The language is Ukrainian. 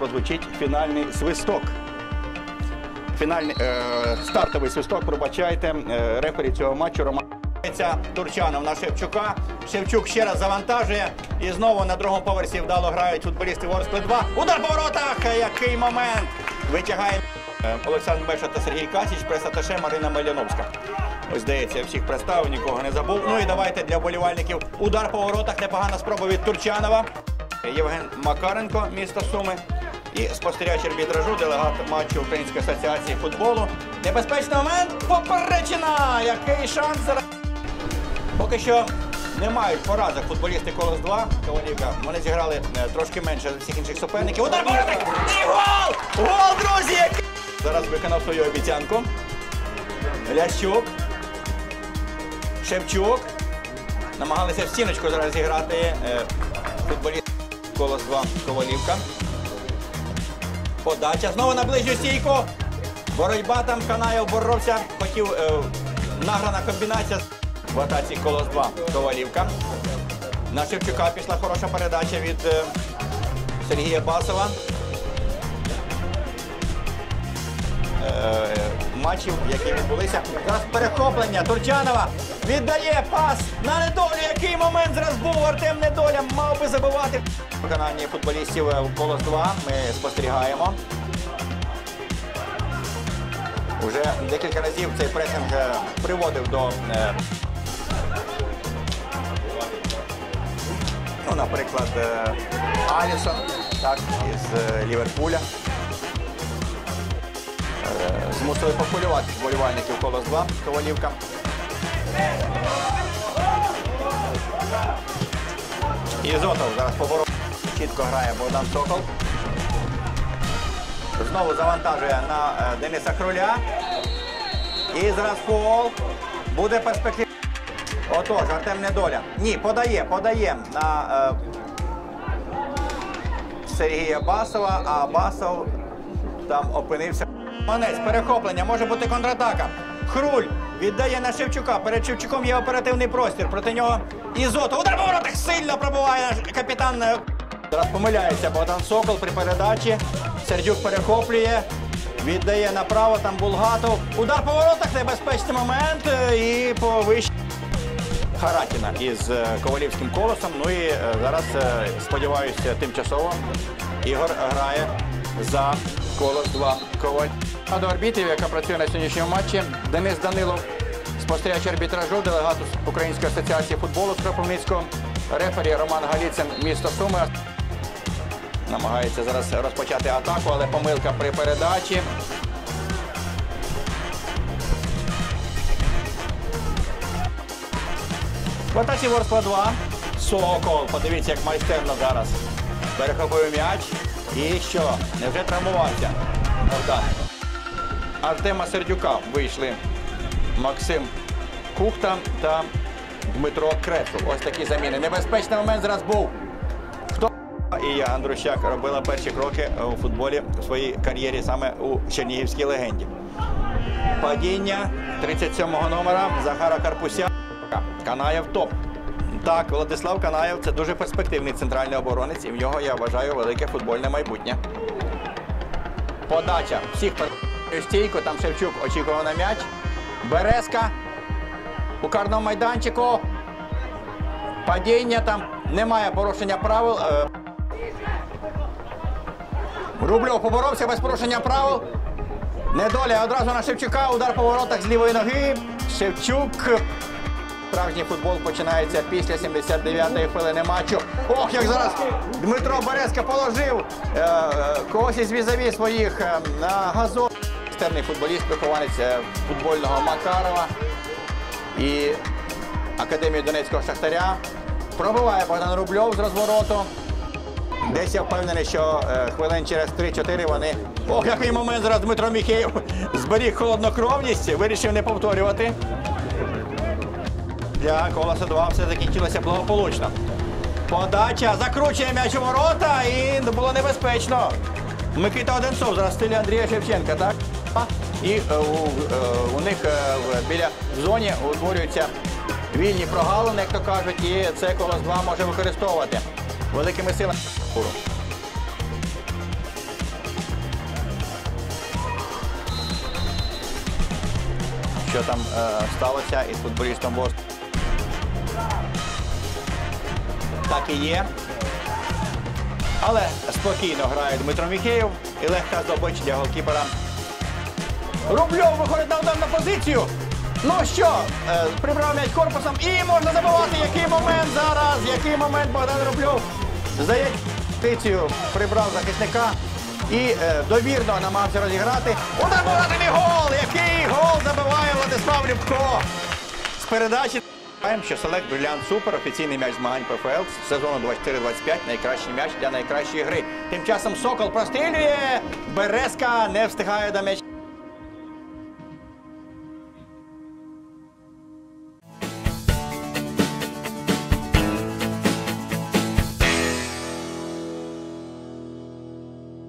Прозвучить фінальний свисток. Фінальний е, стартовий свисток, пробачайте, е, рефері цього матчу Роман. Турчанов на Шевчука. Шевчук ще раз завантажує. І знову на другому поверсі вдало грають футболісти Ворскли 2. Удар по воротах! Який момент! Витягає е, Олександр Беша та Сергій Касіч, пресаташе Марина Мельяновська. Ось здається, всіх представив, нікого не забув. Ну і давайте для вболівальників удар по воротах. Непогана спроба від Турчанова. Євген Макаренко, місто Суми. І спостерігач арбітражу, делегат матчу Української асоціації футболу. Небезпечний момент. Поперечина! Який шанс зараз. Поки що не мають поразок футболісти Колос 2. Ковалівка. Вони зіграли е, трошки менше всіх інших суперників. Удар воротах! І гол! Гол, друзі! Зараз виконав свою обіцянку. Лящук. Шевчук. Намагалися в стіночку зараз зіграти е, футболіст Колос 2 Ковалівка. Подача. Знову на ближню. Боротьба там Канаєв боровся. Хотів е, награна комбінація в атаці Колос 2 Ковалівка. На Шевчука пішла хороша передача від е, Сергія Басова. Е, матчів, які відбулися. Зараз перехоплення Турчанова віддає пас на недолю. Який момент зараз був Артем Недоля мав би забивати. Виконання футболістів е, колос 2 ми спостерігаємо. Уже декілька разів цей пресинг е, приводив до, е, ну, наприклад, е, Алісон так, із е, Ліверпуля. Змусили популювати вболівальників колос 2 Ковалівка. І Зотов зараз поворот. Чітко грає Богдан Сокол. Знову завантажує на е, Дениса Хруля. І зараз фол. Буде перспектива. Отож, Артем Недоля. Ні, подає, подає на е, Сергія Басова, а Басов там опинився. Манець, перехоплення, може бути контратака. Хруль віддає на Шевчука. Перед Шевчуком є оперативний простір. Проти нього Ізотов. Удар по воротах сильно пробиває наш капітан. е, Зараз помиляється Богдан Сокол при передачі. Сердюк перехоплює. Віддає направо, там Булгатов. Удар по воротах, небезпечний момент. е, І повище. Харатіна із е, Ковалівським колосом. Ну і зараз, сподіваюся, тимчасово Ігор грає за колос 2 Коваль. А до арбітрів, яка працює на сьогоднішньому матчі, Денис Данилов, спостерігач арбітражу, делегат Української асоціації футболу з Кропивницького, рефері Роман Галіцин, місто Суми. Намагається зараз розпочати атаку, але помилка при передачі. В атаці Ворскла 2. Сокол. Подивіться, як майстерно зараз. Перехопив м'яч. І що? Невже травмувався? Артема Сердюка вийшли Максим Кухта та Дмитро Кресов. Ось такі заміни. Небезпечний момент зараз був. Хто і я, Андрущак, робила перші кроки у футболі у своїй кар'єрі саме у Чернігівській легенді. Падіння 37-го номера Захара Карпуся. Канаєв топ. Так, Владислав Канаєв це дуже перспективний центральний оборонець, і в нього я вважаю велике футбольне майбутнє. Подача. Всіх пер- стійку, там Шевчук очікував на м'яч. Березка. У карному майданчику. Падіння там. Немає порушення правил. Е, Рубльов поборовся без порушення правил. Недоля одразу на Шевчука. Удар по воротах з лівої ноги. Шевчук. Справжній футбол починається після 79-ї хвилини матчу. Ох, як зараз Дмитро Березка положив е, е, когось із візаві своїх е, на газон. Стерний футболіст, вихованець е, футбольного Макарова і Академії Донецького Шахтаря. Пробиває Богдан Рубльов з розвороту. Десь я впевнений, що е, хвилин через 3-4 вони. Ох, який момент зараз Дмитро Міхеєв зберіг холоднокровність, вирішив не повторювати. Для колоса 2 все закінчилося благополучно. Подача закручує м'яч у ворота і було небезпечно. Микита Одинцов зараз стилі Андрія Шевченка, так? І е, у, е, у них е, біля зоні утворюються вільні прогалини, як то кажуть, і це колос 2 може використовувати великими силами. Що там сталося із футболістом Бостона? І є. Але спокійно грає Дмитро Міхеєв і легка здобич для голкіпера. Рубльов виходить на ударну позицію. Ну що, е, прибрав м'яч корпусом і можна забивати. Який момент зараз? Який момент Богдан Рубльов? Здається, позицію прибрав захисника і е, довірно намагався розіграти. Удар Богдан і гол! Який гол забиває Владислав Любко! З передачі Знаємо, що Селект Брилянт Супер офіційний м'яч змагань ПФЛ сезону 24-25 найкращий м'яч для найкращої гри. Тим часом Сокол прострілює. Березка не встигає до м'яча.